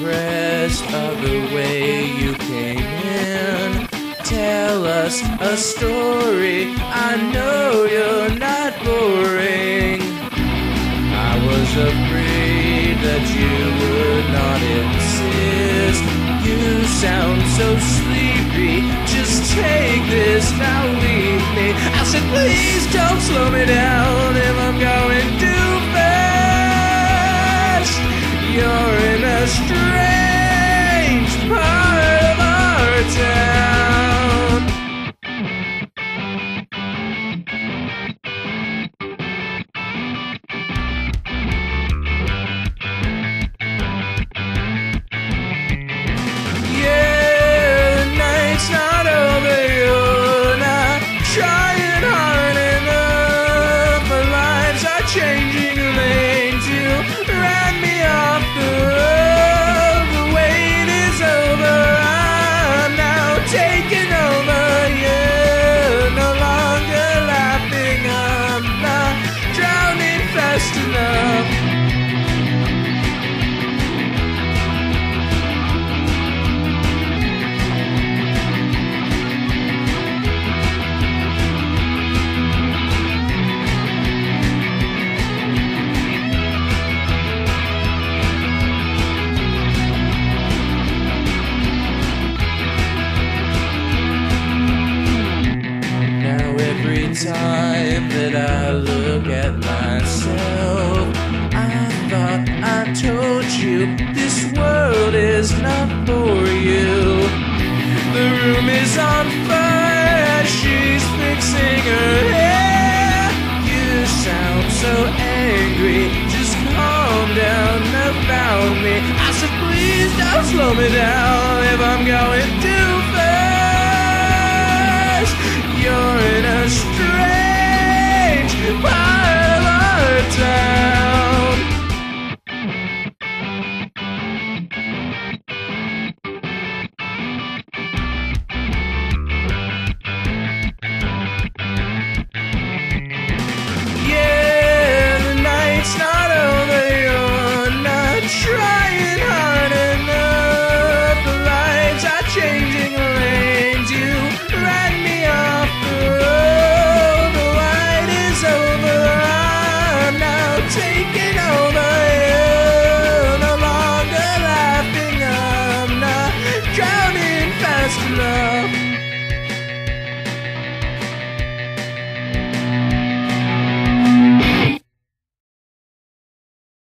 impressed of the way you came in. Tell us a story. I know you're not boring. I was afraid that you would not insist. You sound so sleepy. Just take this, now leave me. I said, please don't slow me down if I'm going. Strange part of our town. Yeah, the night's not over. You're not trying hard enough. Our lives are changing time that I look at myself, I thought I told you this world is not for you. The room is on fire, she's fixing her hair. You sound so angry, just calm down about me. I said, please don't slow me down taking over.